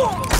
Oh!